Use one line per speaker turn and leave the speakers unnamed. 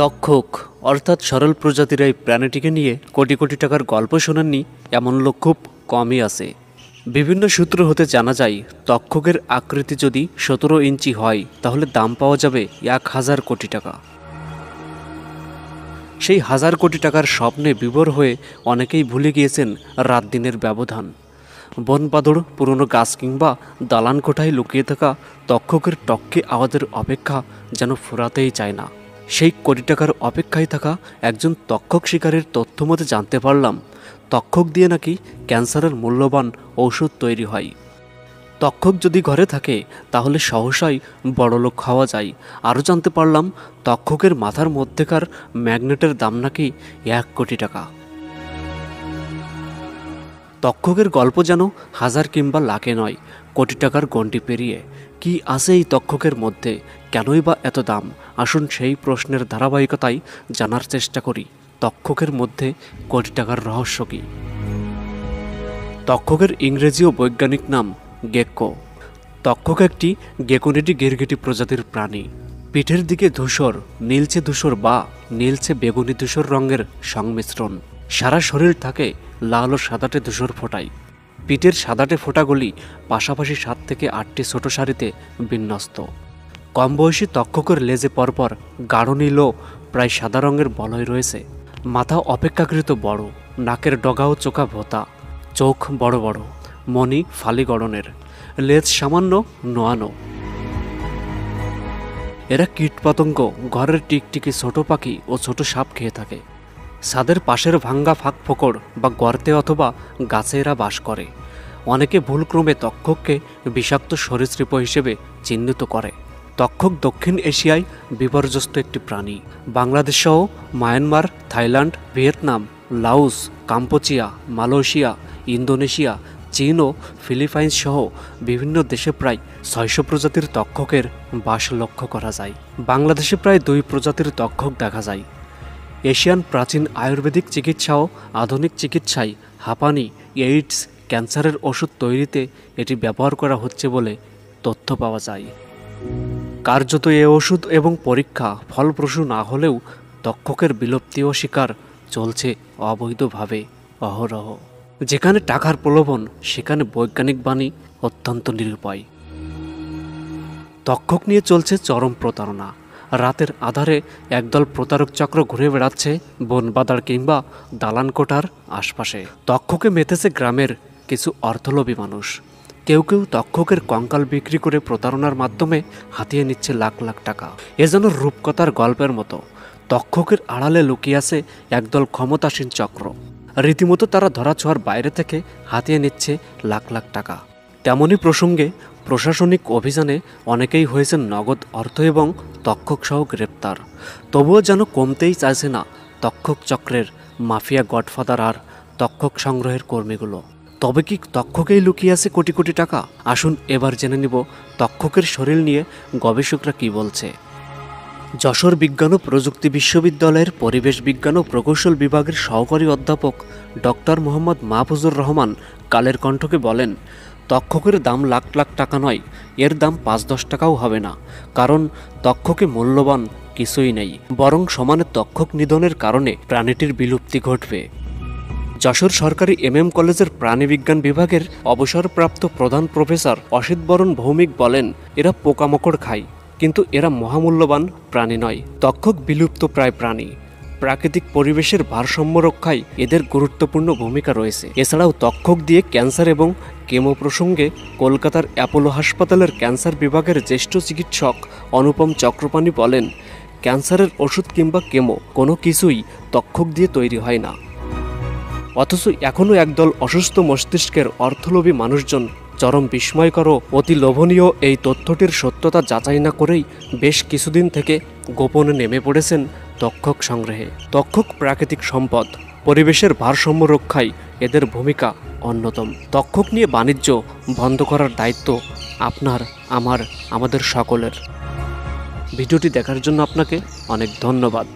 তক্ষক, অর্থাৎ সরল প্রজাতির এই প্রাণীটিকে নিয়ে কোটি কোটি টাকার গল্প শোনেননি এমন লোক খুব কমই আছে। বিভিন্ন সূত্র হতে জানা যায়, তক্ষকের আকৃতি যদি সতেরো ইঞ্চি হয়, তাহলে দাম পাওয়া যাবে এক হাজার কোটি টাকা। সেই হাজার কোটি টাকার স্বপ্নে বিভোর হয়ে অনেকেই ভুলে গিয়েছেন রাত দিনের ব্যবধান। বনপাদড় পুরনো গাছ কিংবা দালান কোঠায় লুকিয়ে থাকা তক্ষকের টক্কে আওয়াজের অপেক্ষা যেন ফুরাতেই চায় না। সেই কোটি টাকার অপেক্ষায় থাকা একজন তক্ষক শিকারের তথ্য মতে জানতে পারলাম তক্ষক দিয়ে নাকি ক্যান্সারের মূল্যবান ঔষধ তৈরি হয়। তক্ষক যদি ঘরে থাকে, তাহলে সহসাই বড়লোক খাওয়া যায়। আরও জানতে পারলাম তক্ষকের মাথার মধ্যেকার ম্যাগনেটের দাম নাকি এক কোটি টাকা। তক্ষকের গল্প যেন হাজার কিংবা লাখে নয় কোটি টাকার গণ্ডি পেরিয়ে কি আছে এই তক্ষকের মধ্যে? কেনই বা এত দাম? আসুন সেই প্রশ্নের ধারাবাহিকতাই জানার চেষ্টা করি। তক্ষকের মধ্যে কোটি টাকার রহস্য কী? তক্ষকের ইংরেজি ও বৈজ্ঞানিক নাম গেক্কো। তক্ষক একটি গেকোনেটি গিরগিটি প্রজাতির প্রাণী। পিঠের দিকে ধূসর, নীলচে ধূসর বা নীলচে বেগুনি ধূসর রঙের সংমিশ্রণ। সারা শরীর থাকে লাল ও সাদাটে ধূসর ফোটায়। পিঠের সাদাটে ফোঁটাগুলি পাশাপাশি সাত থেকে আটটি ছোট সারিতে বিন্যস্ত। কম বয়সী তক্ষকের লেজে পরপর গাঢ় নীল প্রায় সাদা রঙের বলয় রয়েছে। মাথা অপেক্ষাকৃত বড়, নাকের ডগা ও চোখা ভোতা, চোখ বড় বড় মণি ফালি গড়নের, লেজ সামান্য নোয়ানো। এরা কীটপতঙ্গ, ঘরের টিকটিকি ছোট পাখি ও ছোট সাপ খেয়ে থাকে। ছাদের পাশের ভাঙ্গা ফাঁক ফোকর বা গর্তে অথবা গাছে এরা বাস করে। অনেকে ভুলক্রমে তক্ষককে বিষাক্ত সরীসৃপ হিসেবে চিহ্নিত করে। তক্ষক দক্ষিণ এশিয়ায় বিপর্যস্ত একটি প্রাণী। বাংলাদেশ সহ Myanmar, Thailand, Vietnam Laos Kampuchea, Malaysia, Indonesia, চীন ও ফিলিপাইন্স সহ বিভিন্ন দেশে প্রায় ছয়শো প্রজাতির তক্ষকের বাস লক্ষ্য করা যায়। বাংলাদেশে প্রায় দুই প্রজাতির তক্ষক দেখা যায়। এশিয়ান প্রাচীন আয়ুর্বেদিক চিকিৎসা ও আধুনিক চিকিৎসায় হাঁপানি, এইডস, ক্যান্সারের ওষুধ তৈরিতে এটি ব্যবহার করা হচ্ছে বলে তথ্য পাওয়া যায়। কার্যত এ ওষুধ এবং পরীক্ষা ফলপ্রসূ না হলেও তক্ষকের বিলুপ্তি ও শিকার চলছে অবৈধভাবে, অহরহ। যেখানে টাকার প্রলোভন, সেখানে বৈজ্ঞানিক বাণী অত্যন্ত নিরুপায়। তক্ষক নিয়ে চলছে চরম প্রতারণা। রাতের আধারে একদল প্রতারক চক্র ঘুরে বেড়াচ্ছে বনবাদার কিংবা দালান কোঠার আশপাশে। তক্ষকে মেতেছে গ্রামের কিছু অর্থলোভী মানুষ। কেউ কেউ তক্ষকের কঙ্কাল বিক্রি করে প্রতারণার মাধ্যমে হাতিয়ে নিচ্ছে লাখ লাখ টাকা। এ যেন রূপকথার গল্পের মতো। তক্ষকের আড়ালে লুকিয়ে আছে একদল ক্ষমতাসীন চক্র। রীতিমতো তারা ধরাছোঁয়ার বাইরে থেকে হাতিয়ে নিচ্ছে লাখ লাখ টাকা। তেমনই প্রসঙ্গে প্রশাসনিক অভিযানে অনেকেই হয়েছেন নগদ অর্থ এবং তক্ষক সহ গ্রেপ্তার। তবুও যেন কমতেই চাইছে না তক্ষক চক্রের মাফিয়া গডফাদার আর তক্ষক সংগ্রহের কর্মীগুলো। তবে কি তক্ষকেই লুকিয়ে আছে কোটি কোটি টাকা? আসুন এবার জেনে নিব তক্ষকের শরীর নিয়ে গবেষকরা কি বলছে। যশোর বিজ্ঞান ও প্রযুক্তি বিশ্ববিদ্যালয়ের পরিবেশ বিজ্ঞান ও প্রকৌশল বিভাগের সহকারী অধ্যাপক ডক্টর মোহাম্মদ মাহফুজুর রহমান কালের কণ্ঠকে বলেন তক্ষকের দাম লাখ লাখ টাকা নয়, এর দাম পাঁচ দশ টাকাও হবে না। কারণ তক্ষকে মূল্যবান কিছুই নেই, বরং সমানে তক্ষক নিধনের কারণে প্রাণীটির বিলুপ্তি ঘটবে। যশোর সরকারি এম এম কলেজের প্রাণীবিজ্ঞান বিভাগের অবসরপ্রাপ্ত প্রধান প্রফেসর অসিত বরণ ভৌমিক বলেন, এরা পোকামাকড় খায়, কিন্তু এরা মহামূল্যবান প্রাণী নয়। তক্ষক বিলুপ্ত প্রায় প্রাণী। প্রাকৃতিক পরিবেশের ভারসাম্য রক্ষায় এদের গুরুত্বপূর্ণ ভূমিকা রয়েছে। এছাড়াও তক্ষক দিয়ে ক্যান্সার এবং কেমো প্রসঙ্গে কলকাতার অ্যাপোলো হাসপাতালের ক্যান্সার বিভাগের জ্যেষ্ঠ চিকিৎসক অনুপম চক্রপাণী বলেন, ক্যান্সারের ওষুধ কিংবা কেমো কোনো কিছুই তক্ষক দিয়ে তৈরি হয় না। অথচ এখনও একদল অসুস্থ মস্তিষ্কের অর্থলোভী মানুষজন চরম বিস্ময়কর অতি লোভনীয় এই তথ্যটির সত্যতা যাচাই না করেই বেশ কিছুদিন থেকে গোপনে নেমে পড়েছেন তক্ষক সংগ্রহে। তক্ষক প্রাকৃতিক সম্পদ। পরিবেশের ভারসাম্য রক্ষায় এদের ভূমিকা অন্যতম। তক্ষক নিয়ে বাণিজ্য বন্ধ করার দায়িত্ব আপনার, আমার, আমাদের সকলের। ভিডিওটি দেখার জন্য আপনাকে অনেক ধন্যবাদ।